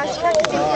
hashtag secret.